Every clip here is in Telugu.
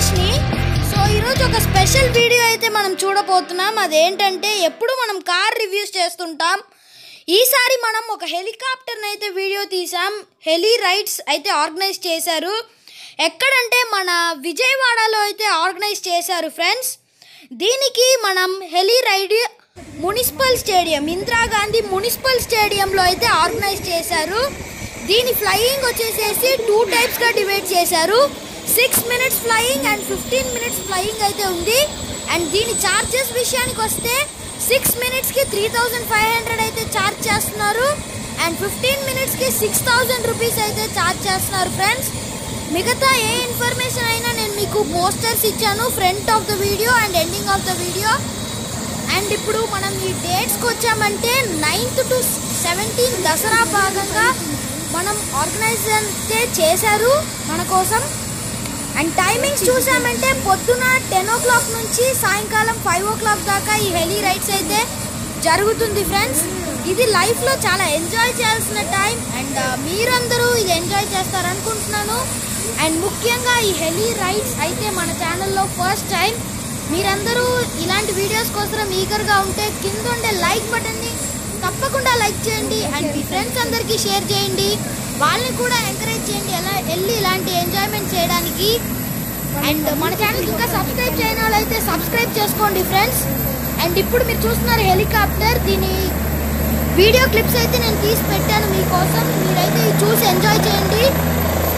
సతీష్ని సో ఈరోజు ఒక స్పెషల్ వీడియో అయితే మనం చూడబోతున్నాం. అదేంటంటే ఎప్పుడు మనం కార్ రివ్యూస్ చేస్తుంటాం. ఈసారి మనం ఒక హెలికాప్టర్ని అయితే వీడియో తీసాం హెలీ రైడ్స్ అయితే ఆర్గనైజ్ చేశారు. ఎక్కడంటే మన విజయవాడలో అయితే ఆర్గనైజ్ చేశారు ఫ్రెండ్స్. దీనికి మనం heli ride municipal stadium Indira Gandhi municipal స్టేడియంలో అయితే ఆర్గనైజ్ చేశారు. దీని ఫ్లయింగ్ వచ్చేసేసి టూ టైప్స్గా డివైడ్ చేశారు. Six minutes flying and fifteen minutes flying అయితే ఉంది. అండ్ దీని ఛార్జెస్ విషయానికి వస్తే సిక్స్ మినిట్స్కి త్రీ థౌజండ్ ఫైవ్ హండ్రెడ్ అయితే ఛార్జ్ చేస్తున్నారు. అండ్ ఫిఫ్టీన్ మినిట్స్కి సిక్స్ థౌజండ్ రూపీస్ అయితే ఛార్జ్ చేస్తున్నారు ఫ్రెండ్స్ మిగతా ఏ ఇన్ఫర్మేషన్ అయినా నేను మీకు పోస్టర్స్ ఇచ్చాను front of the video and ending of the video and ఇప్పుడు మనం ఈ డేట్స్కి వచ్చామంటే నైన్త్ టు సెవెంటీన్ దసరా భాగంగా మనం ఆర్గనైజ్ అయితే చేశారు. మన కోసం అండ్ టైమింగ్స్ చూసామంటే పొద్దున టెన్ ఓ క్లాక్ నుంచి సాయంకాలం ఫైవ్ ఓ క్లాక్ దాకా ఈ హెలీ రైడ్స్ అయితే జరుగుతుంది ఫ్రెండ్స్ ఇది లైఫ్లో చాలా ఎంజాయ్ చేయాల్సిన టైం అండ్ uh, మీరందరూ ఇది ఎంజాయ్ చేస్తారనుకుంటున్నాను. అండ్ ముఖ్యంగా ఈ హెలీ రైడ్స్ అయితే మన ఛానల్లో ఫస్ట్ టైం మీరందరూ ఇలాంటి వీడియోస్ కోసం ఈగర్గా ఉంటే కింద ఉండే లైక్ బటన్ని తప్పకుండా లైక్ చేయండి. అండ్ మీ ఫ్రెండ్స్ అందరికీ షేర్ చేయండి. వాళ్ళని కూడా ఎంకరేజ్ చేయండి. ఎలా వెళ్ళి ఇలాంటి చేయడానికి. అండ్ మన ఛానల్ ఇంకా సబ్స్క్రైబ్ చేయని వాళ్ళైతే సబ్స్క్రైబ్ చేసుకోండి ఫ్రెండ్స్ అండ్ ఇప్పుడు మీరు చూస్తున్నారు హెలికాప్టర్ దీని వీడియో క్లిప్స్ అయితే నేను తీసి పెట్టాను మీకోసం. మీరైతే చూసి ఎంజాయ్ చేయండి.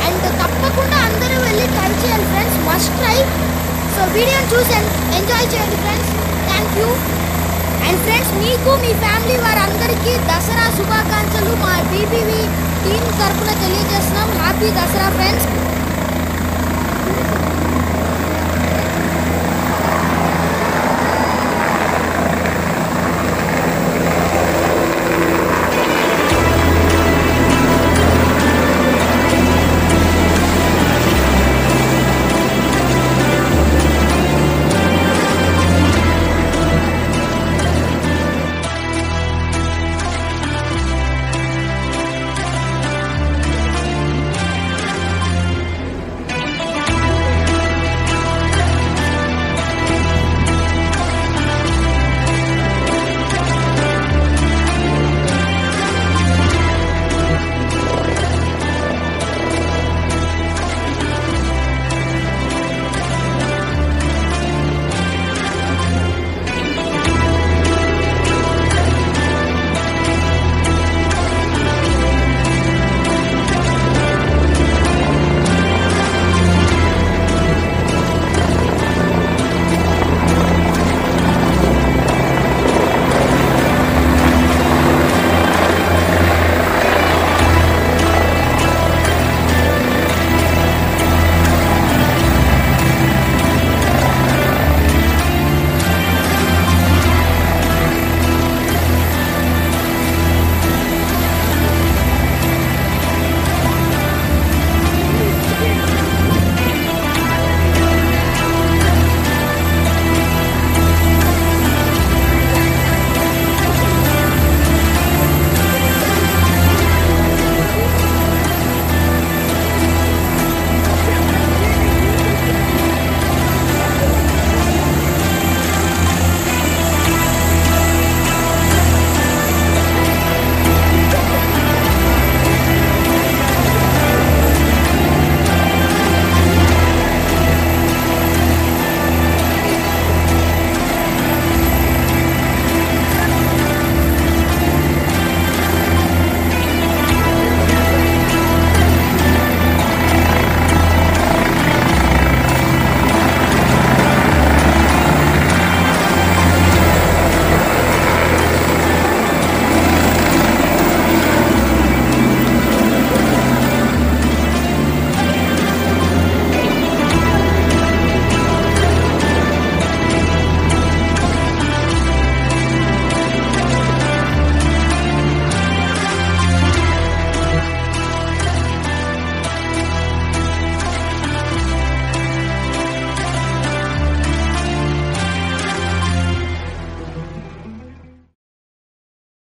అండ్ తప్పకుండా అందరూ వెళ్ళి ట్రై చేయాలి ఫ్రెండ్స్ మస్ట్ ట్రై సో వీడియోని చూసి ఎంజాయ్ చేయండి friends thank you and friends మీకు మీ ఫ్యామిలీ వారందరికీ దసరా శుభాకాంక్షలు మా బీబీవి టీం తరఫున తెలియజేస్తున్నాం. Happy Dasara friends Thank you.